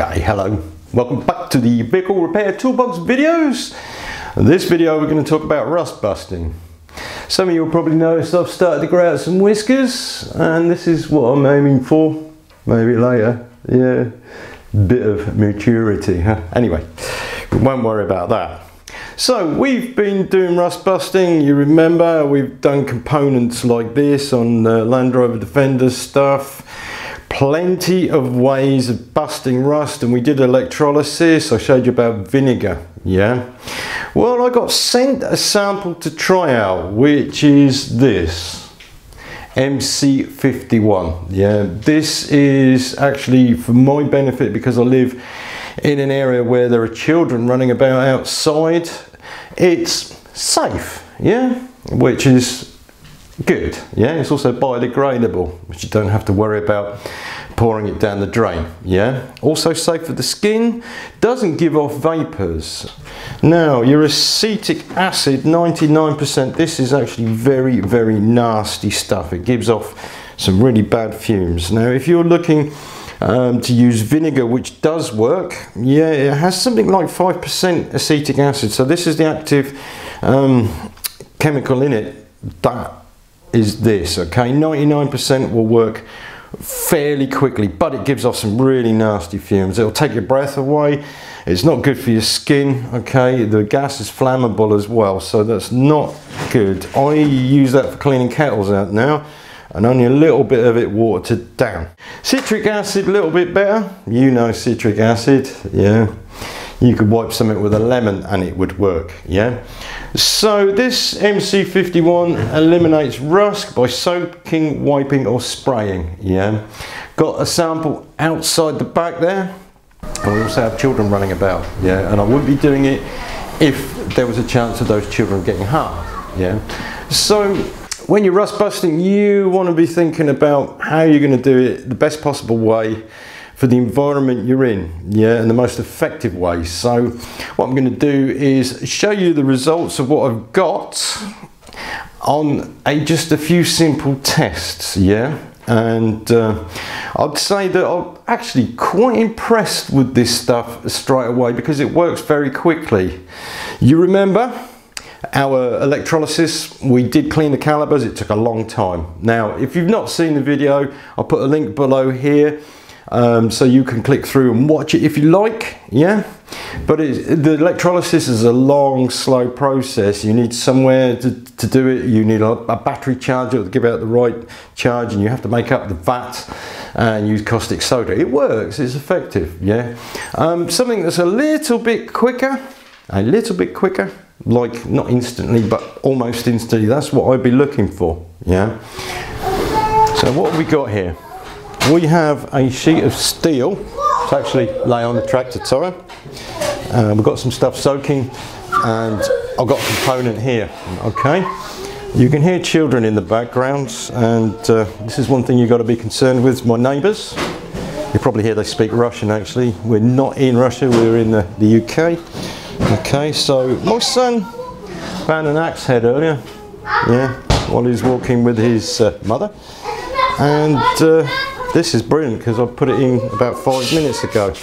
Okay, hello. Welcome back to the Vehicle Repair Toolbox videos. In this video we're going to talk about rust busting. Some of you will probably notice I've started to grow out some whiskers and this is what I'm aiming for. Maybe later. Yeah, bit of maturity. Huh? Anyway, we won't worry about that. So we've been doing rust busting, you remember we've done components like this on the Land Rover Defender stuff plenty of ways of busting rust and we did electrolysis. I showed you about vinegar yeah? Well I got sent a sample to try out which is this MC51 yeah? This is actually for my benefit because I live in an area where there are children running about outside. It's safe yeah? Which is good. Yeah it's also biodegradable which you don't have to worry about pouring it down the drain. Yeah? Also safe for the skin doesn't give off vapors. Now your acetic acid 99% this is actually very very nasty stuff. It gives off some really bad fumes. Now if you're looking um, to use vinegar which does work yeah it has something like 5% acetic acid. So this is the active um, chemical in it that is this okay? 99% will work fairly quickly but it gives off some really nasty fumes. It'll take your breath away. It's not good for your skin okay? The gas is flammable as well so that's not good. I use that for cleaning kettles out now and only a little bit of it watered down. Citric acid a little bit better. You know citric acid yeah you could wipe something with a lemon and it would work yeah? So this MC51 eliminates rust by soaking wiping or spraying yeah? Got a sample outside the back there. And we also have children running about yeah? And I wouldn't be doing it if there was a chance of those children getting harmed yeah? So when you're rust busting you want to be thinking about how you're going to do it the best possible way for the environment you're in yeah and the most effective way. So what I'm going to do is show you the results of what I've got on a just a few simple tests yeah? And uh, I'd say that I'm actually quite impressed with this stuff straight away because it works very quickly. You remember our electrolysis? We did clean the calipers it took a long time. Now if you've not seen the video I'll put a link below here um, so you can click through and watch it if you like yeah? But the electrolysis is a long slow process. You need somewhere to, to do it. You need a, a, battery charger to give out the right charge and you have to make up the vat and use caustic soda. It works. It's effective yeah? Um, something that's a little bit quicker a little bit quicker like not instantly but almost instantly. That's what I'd be looking for yeah? So what have we got here we have a sheet of steel to actually lay on the tractor tyre. Uh, we've got some stuff soaking and I've got a component here, okay? You can hear children in the background and uh, this is one thing you've got to be concerned with, my neighbours. You probably hear they speak Russian actually. We're not in Russia, we're in the, the UK. Okay, so my son found an axe head earlier, yeah, while he's walking with his uh, mother. And uh, this is brilliant because I put it in about five minutes ago.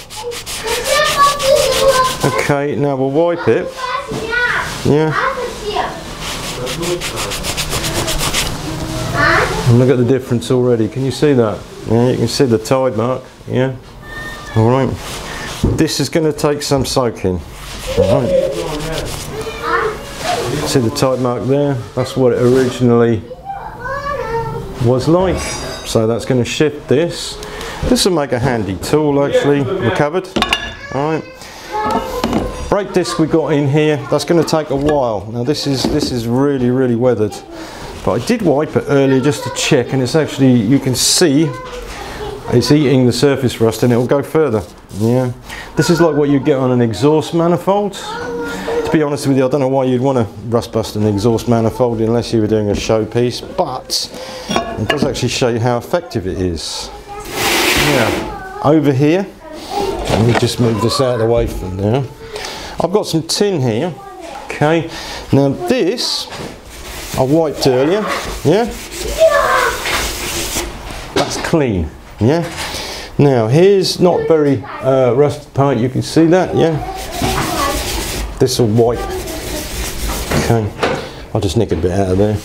Okay, now we'll wipe it. Yeah. And look at the difference already. Can you see that? Yeah, you can see the tide mark. Yeah. All right. This is going to take some soaking. All right. See the tide mark there? That's what it originally was like. So that's going to shift this. This will make a handy tool actually, recovered. Alright. Brake disc we got in here, that's going to take a while. Now this is this is really, really weathered. But I did wipe it earlier just to check and it's actually, you can see it's eating the surface rust and it will go further. Yeah. This is like what you get on an exhaust manifold. To be honest with you, I don't know why you'd want to rust bust an exhaust manifold unless you were doing a showpiece, but it does actually show you how effective it is. Now, over here, let me just move this out of the way from there. I've got some tin here. Okay, now this I wiped earlier. Yeah, that's clean. Yeah. Now here's not very uh, rusted part, you can see that, yeah? This will wipe. Okay, I'll just nick a bit out of there.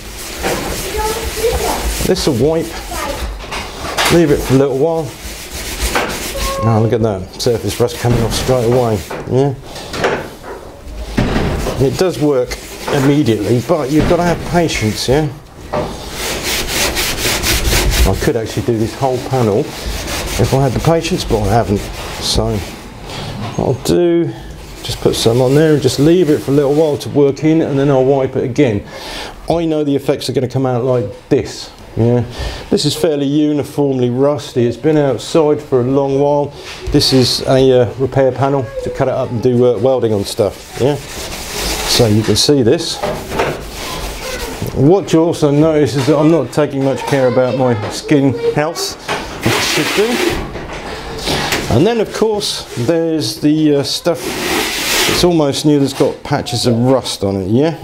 This will wipe. Leave it for a little while. Oh, look at that surface rust coming off straight away. Yeah. It does work immediately, but you've got to have patience, yeah? I could actually do this whole panel if I had the patience, but I haven't. So I'll do, just put some on there and just leave it for a little while to work in and then I'll wipe it again. I know the effects are going to come out like this. Yeah, this is fairly uniformly rusty. It's been outside for a long while. This is a uh, repair panel to cut it up and do uh, welding on stuff. Yeah, so you can see this. What you also notice is that I'm not taking much care about my skin health, which I should do. And then of course there's the uh, stuff it's almost new that's got patches of rust on it, yeah?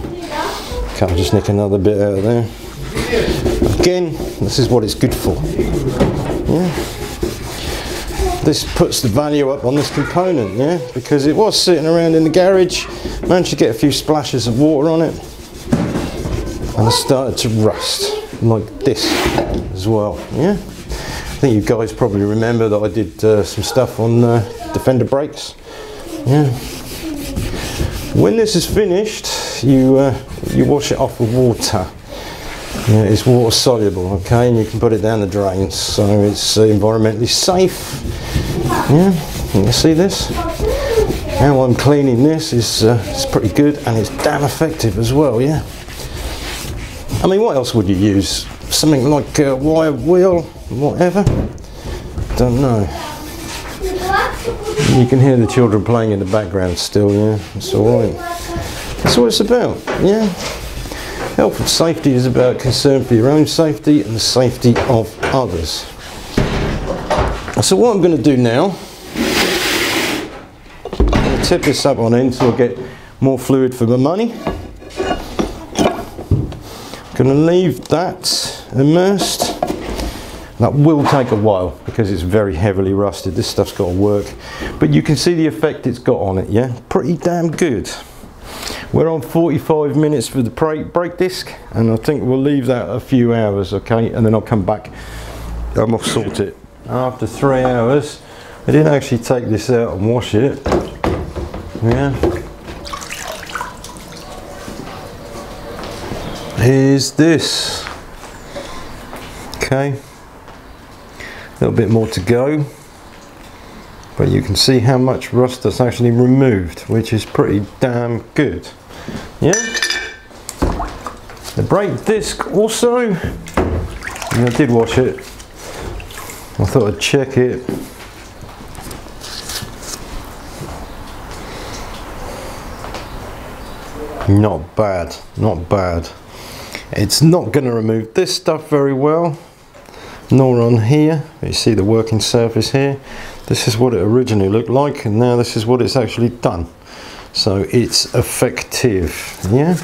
I'll just nick another bit out of there. Again, this is what it's good for. Yeah. This puts the value up on this component, yeah? Because it was sitting around in the garage, managed to get a few splashes of water on it, and it started to rust like this as well. Yeah, I think you guys probably remember that I did uh, some stuff on uh, Defender brakes. Yeah. When this is finished, you uh, you wash it off with water. Yeah, it's water soluble, okay, and you can put it down the drain, so it's uh, environmentally safe. Yeah, Can you see this? How I'm cleaning this is uh, it's pretty good, and it's damn effective as well. Yeah. I mean, what else would you use? Something like a wire wheel, whatever? Don't know. You can hear the children playing in the background still, yeah? It's alright. That's what it's about, yeah? Health and safety is about concern for your own safety and the safety of others. So what I'm going to do now, I'm going to tip this up on end so I get more fluid for my money. I'm Going to leave that immersed. That will take a while because it's very heavily rusted. This stuff's got to work. But you can see the effect it's got on it, yeah? Pretty damn good. We're on 45 minutes for the brake, disc and I think we'll leave that a few hours, okay? And then I'll come back and we'll sort it. After three hours, I didn't actually take this out and wash it. Yeah. Here's this. Okay. A little bit more to go. But you can see how much rust that's actually removed, which is pretty damn good. Yeah. The brake disc also, I did wash it. I thought I'd check it. Not bad, not bad. It's not going to remove this stuff very well, nor on here. You see the working surface here. This is what it originally looked like, and now this is what it's actually done. So it's effective, yeah?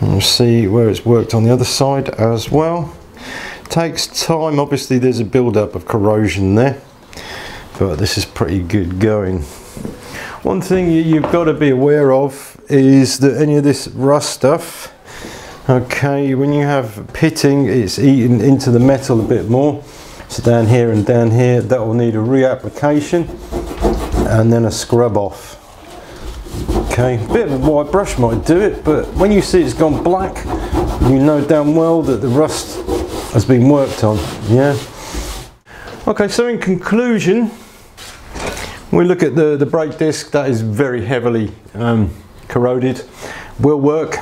And we'll see where it's worked on the other side as well. Takes time, obviously there's a build-up of corrosion there, but this is pretty good going. One thing you've got to be aware of is that any of this rust stuff Okay, when you have pitting, it's eaten into the metal a bit more. So down here and down here, that will need a reapplication and then a scrub off. Okay, a bit of a white brush might do it, but when you see it's gone black, you know damn well that the rust has been worked on, yeah? Okay, so in conclusion, we look at the, the brake disc that is very heavily um, corroded, will work,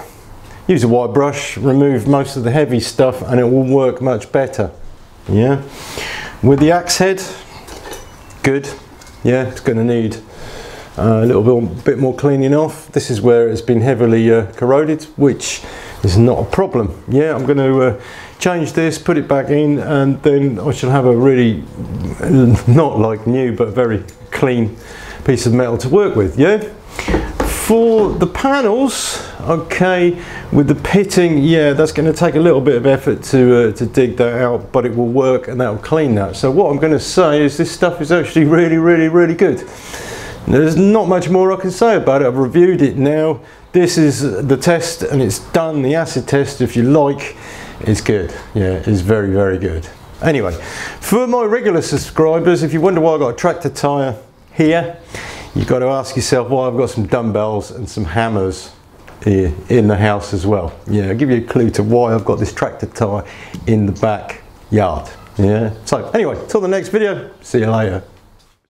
use a white brush, remove most of the heavy stuff and it will work much better. Yeah. With the axe head, good. Yeah, it's going to need uh, a little bit, bit more cleaning off. This is where it's been heavily uh, corroded, which is not a problem. Yeah, I'm going to uh, change this, put it back in, and then I shall have a really, not like new, but very clean piece of metal to work with. Yeah For the panels, okay, with the pitting, yeah, that's going to take a little bit of effort to, uh, to dig that out, but it will work and that will clean that. So what I'm going to say is this stuff is actually really, really, really good. There's not much more I can say about it. I've reviewed it now. This is the test and it's done, the acid test, if you like. It's good. Yeah, it's very, very good. Anyway, for my regular subscribers, if you wonder why I've got a tractor tyre here, you've got to ask yourself why I've got some dumbbells and some hammers in the house as well. Yeah, I'll give you a clue to why I've got this tractor tyre in the back yard. Yeah, so anyway, till the next video, see you later.